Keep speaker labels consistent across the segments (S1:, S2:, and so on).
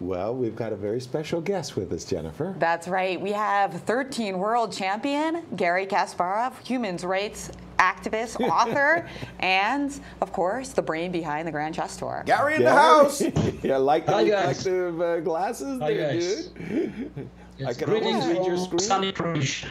S1: Well, we've got a very special guest with us, Jennifer.
S2: That's right. We have 13 world champion Garry Kasparov, human rights activist, author, and of course, the brain behind the Grand Chess Tour.
S3: Garry in the house.
S1: yeah, like the
S4: Hi,
S1: reflective uh, glasses
S4: Hi,
S1: there,
S4: guys.
S1: dude. I
S4: Yes,
S1: can
S4: greetings
S1: almost read your
S4: from
S1: screen.
S4: sunny Croatia.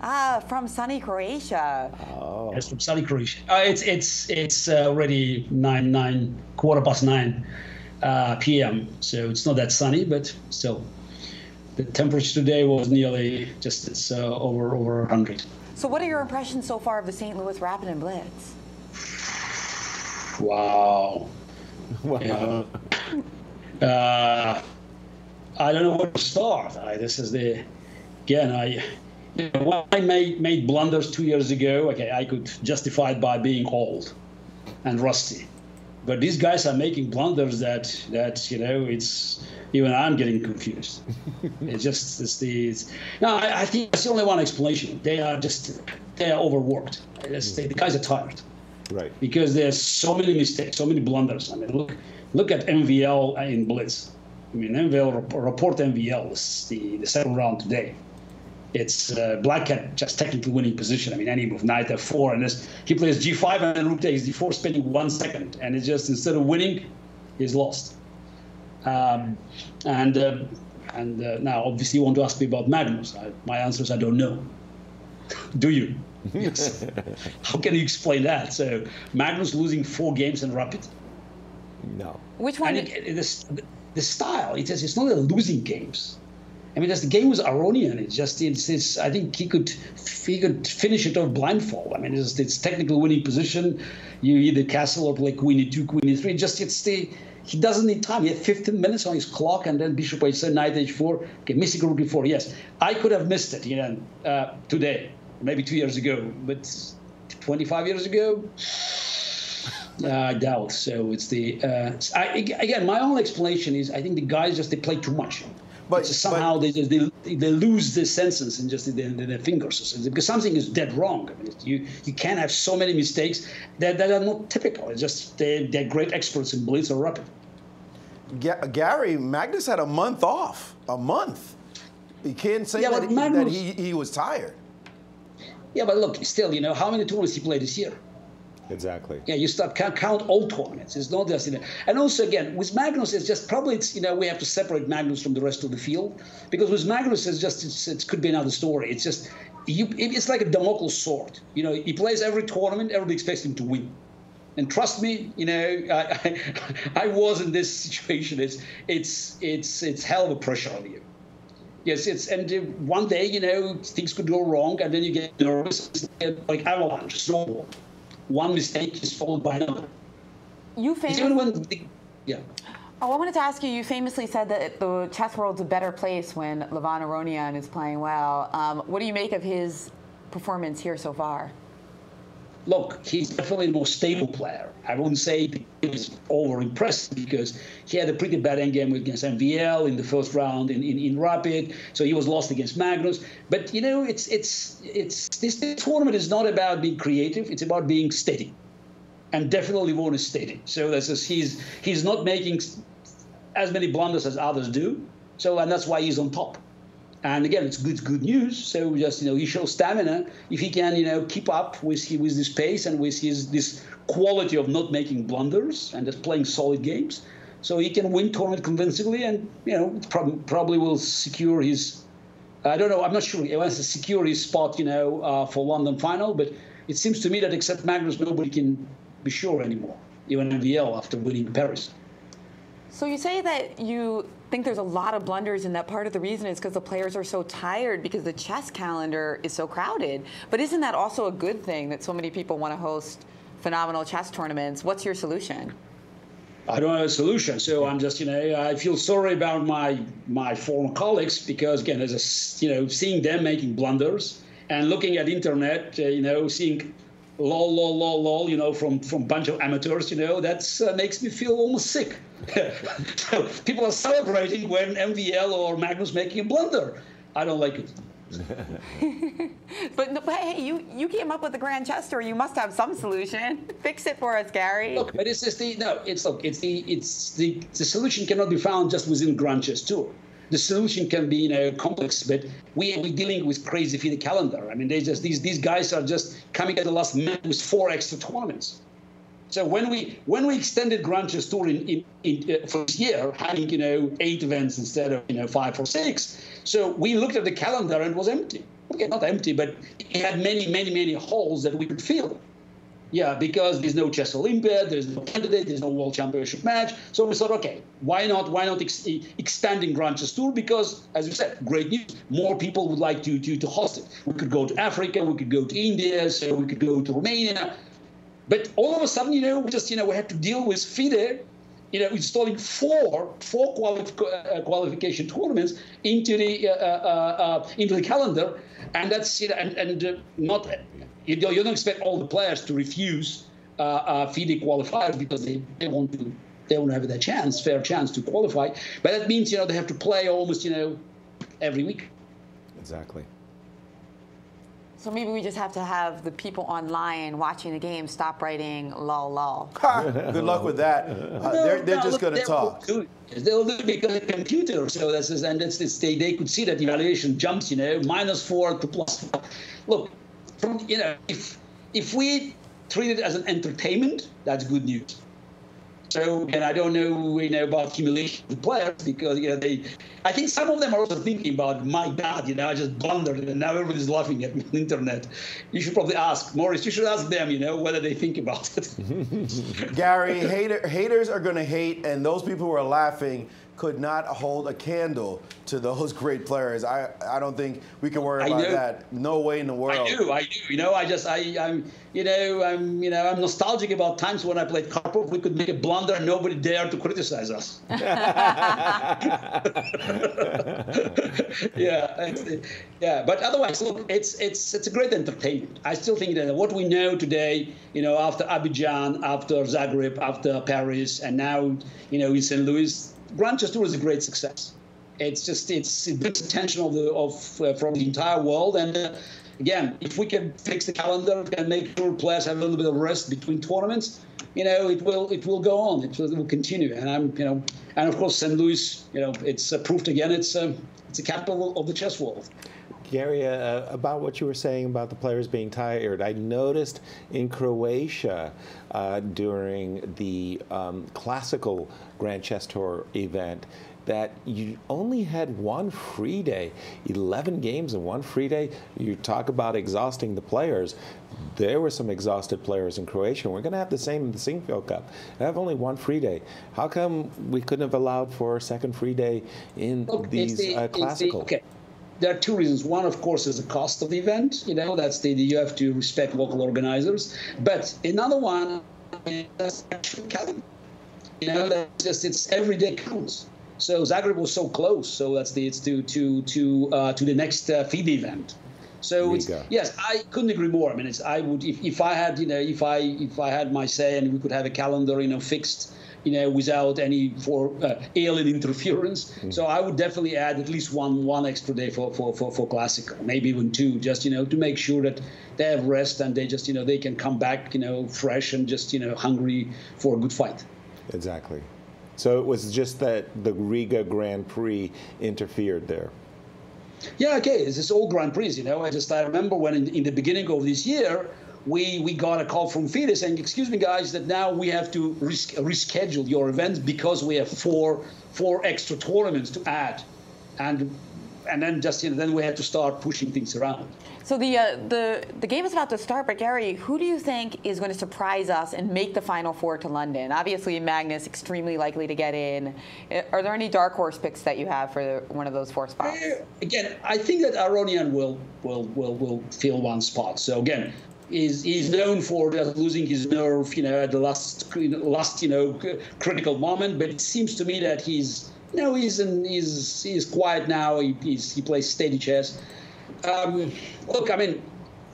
S2: Ah, from sunny Croatia.
S1: Oh,
S4: Yes, from sunny Croatia. Uh, it's it's it's uh, already nine nine quarter past nine uh, p.m. So it's not that sunny, but still, the temperature today was nearly just it's uh, over over hundred.
S2: So, what are your impressions so far of the St. Louis Rapid and Blitz?
S4: Wow.
S1: wow.
S4: Uh, I don't know where to start. I, this is the again. I you know, when I made made blunders two years ago. Okay, I could justify it by being old and rusty, but these guys are making blunders that that you know it's even I'm getting confused. it's just it's the it's, no. I, I think that's the only one explanation. They are just they are overworked. It's- mm-hmm. the guys are tired
S1: Right.
S4: because there's so many mistakes, so many blunders. I mean, look, look at MVL in Blitz. I mean, MVL report MVL is the, the second round today. It's uh, Black Cat just technically winning position. I mean, any move knight f4, and this, he plays g5 and then rook takes d4, spending one second, and it's just instead of winning, he's lost. Um, and uh, and uh, now, obviously, you want to ask me about Magnus. I, my answer is I don't know. Do you? Yes. How can you explain that? So Magnus losing four games in rapid.
S1: No.
S2: Which one?
S4: And it, it, this, the style, it is, it's not a losing games. I mean, that's, the game was Aronian. It's just, it's, it's, I think he could, he could finish it off blindfold. I mean, it's, it's technical winning position. You either castle or play queen e2, queen e3. Just, it's the, he doesn't need time. He had 15 minutes on his clock, and then bishop h7, knight h4. Okay, missing rook e4. Yes, I could have missed it, you know, uh, today, maybe two years ago, but 25 years ago, uh, I doubt. So it's the uh, I, again. My only explanation is I think the guys just they play too much.
S3: But-
S4: It's somehow they, just, they they lose the senses and just their, their fingers or something, because something is dead wrong. I mean, you you can't have so many mistakes that, that are not typical. It's just they they're great experts in blitz or rapid.
S3: Ga- Garry, Magnus had a month off. A month. He can't say
S4: Yeah,
S3: that,
S4: but
S3: he, that he, he was tired.
S4: Yeah, but look, still, you know, how many tournaments he played this year?
S1: Exactly.
S4: Yeah, you start count, count all tournaments. It's not just you know. And also again with Magnus, it's just probably it's you know we have to separate Magnus from the rest of the field because with Magnus it's just it's, it could be another story. It's just you, it's like a Damocles sword. You know, he plays every tournament. Everybody expects him to win. And trust me, you know, I, I, I was in this situation. It's it's it's it's hell of a pressure on you. Yes, it's and uh, one day you know things could go wrong, and then you get nervous, like avalanche, snowball. One mistake is followed by another.
S2: You
S4: It's
S2: famous,
S4: when, the, yeah.
S2: Oh, I wanted to ask you. You famously said that the chess world's a better place when Levon Aronian is playing well. Um, what do you make of his performance here so far?
S4: Look, he's definitely the most stable player. I wouldn't say he was over impressed because he had a pretty bad endgame against MVL in the first round in, in, in Rapid, so he was lost against Magnus. But you know, it's it's it's this, this tournament is not about being creative; it's about being steady, and definitely Levon is steady. So that's just, he's he's not making as many blunders as others do. So and that's why he's on top. And again, it's good good news. So just you know, he shows stamina if he can you know keep up with with this pace and with his this quality of not making blunders and just playing solid games. So he can win tournament convincingly, and you know prob- probably will secure his. I don't know. I'm not sure. He wants to secure his spot, you know, uh, for London final. But it seems to me that except Magnus, nobody can be sure anymore. Even MVL after winning Paris.
S2: So you say that you think there's a lot of blunders, and that part of the reason is because the players are so tired because the chess calendar is so crowded. But isn't that also a good thing that so many people want to host phenomenal chess tournaments? What's your solution?
S4: I don't have a solution, so I'm just, you know, I feel sorry about my my former colleagues because again, as a, you know, seeing them making blunders and looking at internet, uh, you know, seeing lol lol lol lol, you know, from from bunch of amateurs, you know, that's uh, makes me feel almost sick. so people are celebrating when MVL or Magnus making a blunder. I don't like it.
S2: But, no, but hey, you, you came up with the Grand Chess Tour. You must have some solution. Fix it for us, Garry.
S4: Look, but it's just the no. It's look. It's the it's the the solution cannot be found just within Grand Chess Tour. The solution can be you know complex, but we we're dealing with crazy FIDE calendar. I mean, they just these these guys are just coming at the last minute with four extra tournaments. So when we when we extended Grand Tour in, in, in uh, year, having you know eight events instead of you know five or six, so we looked at the calendar and it was empty. Okay, not empty, but it had many many many holes that we could fill. Yeah, because there's no Chess Olympia, there's no candidate, there's no World Championship match. So we thought, okay, why not? Why not ex- extending Grand Chess Tour? Because, as you said, great news. More people would like to, to to host it. We could go to Africa, we could go to India, so we could go to Romania. But all of a sudden, you know, we just you know we had to deal with FIDE, you know, installing four four quali- uh, qualification tournaments into the uh, uh, uh, into the calendar, and that's you know, and and uh, not you don't, you don't expect all the players to refuse uh, uh, FIDE qualifiers because they, they want to they won't have that chance, fair chance to qualify. But that means you know they have to play almost you know every week.
S1: Exactly.
S2: So maybe we just have to have the people online watching the game stop writing lol lol.
S3: Good luck with that. Uh, they're they're
S4: No,
S3: just going to talk.
S4: do. They'll do it because of computer. So that's and that's this, they they could see that evaluation jumps. You know, minus four to plus four. Look, from you know, if if we treat it as an entertainment, that's good news. So and I don't know you know about humiliation of players because you know they, I think some of them are also thinking about my God, you know I just blundered and now everybody's laughing at me on the internet. You should probably ask Morris. You should ask them, you know, whether they think about it.
S3: Garry, hater, haters are going to hate, and those people who are laughing could not hold a candle to those great players. I, I don't think we can worry
S4: I
S3: about
S4: know.
S3: that. No way in the world.
S4: I do, I do. You know, I just, I, I'm, you know, I'm, you know, I'm nostalgic about times when I played Karpov. We could make a blunder and nobody dared to criticize us. yeah, it's, yeah. But otherwise, look, it's, it's, it's a great entertainment. I still think that what we know today, you know, after Abidjan, after Zagreb, after Paris, and now, you know, in St. Louis, Grand Chess Tour is a great success. It's just it's it brings attention of the of uh, from the entire world. And uh, again, if we can fix the calendar and make sure players have a little bit of rest between tournaments, you know, it will it will go on. It will, it will continue. And I'm you know, and of course, St. Louis, you know, it's uh, proved again. It's uh, it's a capital of the chess world.
S1: Garry, uh, about what you were saying about the players being tired, I noticed in Croatia uh, during the um, classical Grand Chess Tour event that you only had one free day, 11 games in one free day. You talk about exhausting the players. There were some exhausted players in Croatia. We're going to have the same in the Sinquefield Cup. I have only one free day. How come we couldn't have allowed for a second free day in these
S4: the-
S1: uh,
S4: the-
S1: classical?
S4: okay. There are two reasons. One, of course, is the cost of the event. You know, that's the you have to respect local organizers. But another one is actual calendar. You know, that's just it's every day counts. So Zagreb was so close. So that's the it's to to to uh, to the next uh, FIDE event. So it's, yes, I couldn't agree more. I mean, it's I would if, if I had you know if I if I had my say and we could have a calendar you know fixed you know without any for uh, alien interference. So I would definitely add at least one one extra day for for for, for classical, maybe even two, just you know to make sure that they have rest and they just you know they can come back you know fresh and just you know hungry for a good fight.
S1: Exactly. So it was just that the Riga Grand Prix interfered there.
S4: Yeah, okay. It's all Grand Prix, you know. I just I remember when in, in the beginning of this year, we we got a call from FIDE saying, "Excuse me, guys, that now we have to res- reschedule your events because we have four four extra tournaments to add," and and then just you know then we had to start pushing things around.
S2: So the uh, the the game is about to start, but Garry, who do you think is going to surprise us and make the final four to London? Obviously, Magnus extremely likely to get in. Uh, Are there any dark horse picks that you have for one of those four spots?
S4: Again, I think that Aronian will will will will fill one spot. So again. He's, he's known for just losing his nerve, you know, at the last last you know critical moment. But it seems to me that he's you know he's in, he's he's quiet now. He he plays steady chess. Um, look, I mean,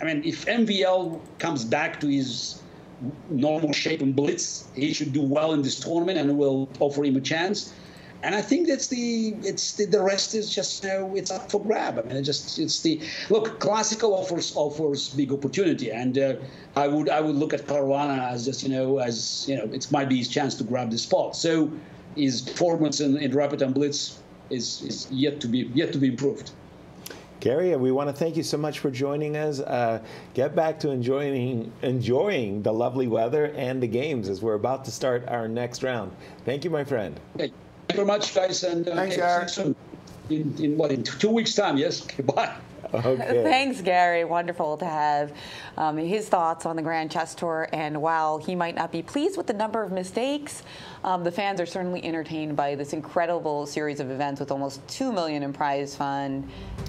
S4: I mean, if MVL comes back to his normal shape and blitz, he should do well in this tournament, and we'll offer him a chance. And I think that's the it's the, the rest is just you know it's up for grab. I mean, it just it's the look classical offers offers big opportunity, and uh, I would I would look at Caruana as just you know as you know it might be his chance to grab the spot. So his performance in, in rapid and blitz is, is yet to be yet to be improved.
S1: Garry, we want to thank you so much for joining us. Uh, get back to enjoying enjoying the lovely weather and the games as we're about to start our next round. Thank you, my friend.
S4: Okay. Thank you very much, guys, and uh,
S3: Thanks,
S4: okay, see you soon. In, in what in two weeks' time? Yes. Okay, bye.
S1: Okay.
S2: Thanks, Garry. Wonderful to have um, his thoughts on the Grand Chess Tour. And while he might not be pleased with the number of mistakes, um, the fans are certainly entertained by this incredible series of events with almost two million in prize fund.